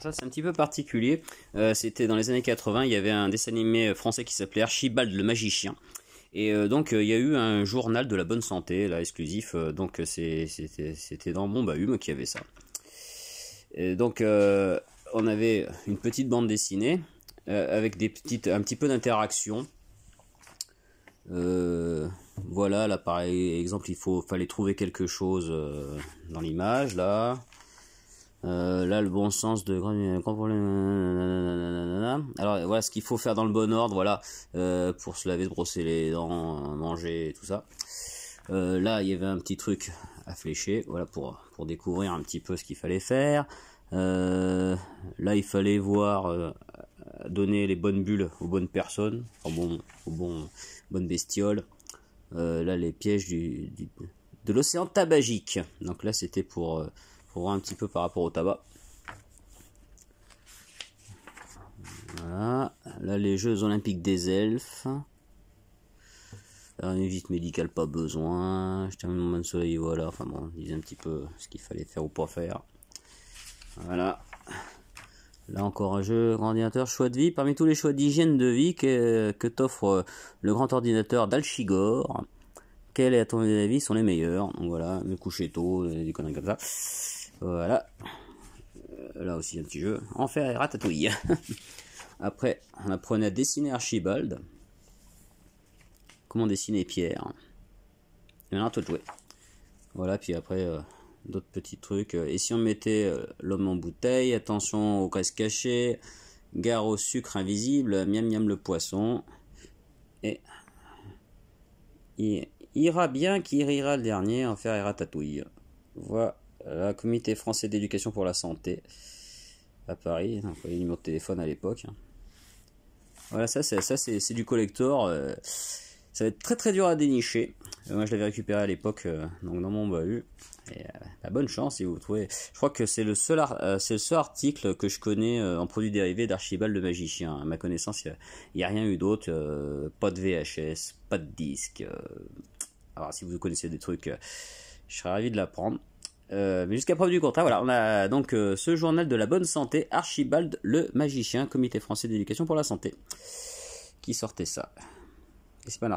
Ça, c'est un petit peu particulier. Euh, C'était dans les années 80, il y avait un dessin animé français qui s'appelait Archibald le magicien. Et euh, donc, euh, il y a eu un journal de la bonne santé, là, exclusif. donc, c'était dans Bon Bahum qui avait ça. Donc, on avait une petite bande dessinée avec des petites, un petit peu d'interaction. Voilà, là, par exemple, il faut, fallait trouver quelque chose dans l'image, là. Euh, là, le bon sens de alors voilà ce qu'il faut faire dans le bon ordre, voilà, euh, pour se laver, se brosser les dents, manger, tout ça. Euh, là, il y avait un petit truc à flécher, voilà, pour, pour découvrir un petit peu ce qu'il fallait faire. Euh, là, il fallait voir, euh, donner les bonnes bulles aux bonnes personnes, enfin bon, aux bonnes bestioles. Euh, là, les pièges du, de l'océan tabagique. Donc là, c'était pour, euh, pour voir un petit peu par rapport au tabac. Voilà. Là, les Jeux Olympiques des Elfes. Une visite médicale, pas besoin. Je termine mon bain de soleil, voilà. Enfin bon, on disait un petit peu ce qu'il fallait faire ou pas faire. Voilà. Là encore un jeu, grand ordinateur, choix de vie. Parmi tous les choix d'hygiène de vie que, que t'offre euh, le grand ordinateur d'Alchigor, quels, à ton avis, sont les meilleurs? Donc voilà, me coucher tôt, des conneries comme ça. Voilà. Euh, Là aussi un petit jeu. Enfer et ratatouille. Après, on apprenait à dessiner Archibald. Comment dessiner Pierre. Et maintenant, toi de jouer. Voilà, puis après, euh, d'autres petits trucs. Euh, Et si on mettait l'homme en bouteille, attention aux caisses cachées, gare au sucre invisible, miam miam le poisson. Et il ira bien qui rira le dernier, enfer et ratatouille. Voilà, comité français d'éducation pour la santé à Paris, les numéros de téléphone à l'époque. Voilà, ça ça c'est du collector. euh, ça va être très très dur à dénicher. Euh, moi je l'avais récupéré à l'époque, euh, donc dans mon bahut. Et euh, bah, bonne chance si vous trouvez. Je crois que c'est le seul euh, article que je connais euh, en produits dérivés d'Archibald le magicien. À ma connaissance, il n'y a, rien eu d'autre. euh, pas de VHS, pas de disque. euh. alors si vous connaissez des trucs, euh, je serais ravi de l'apprendre. Euh, mais jusqu'à preuve du contraire, voilà, on a donc euh, ce journal de la bonne santé, Archibald le magicien, comité français d'éducation pour la santé, qui sortait ça. Et c'est pas.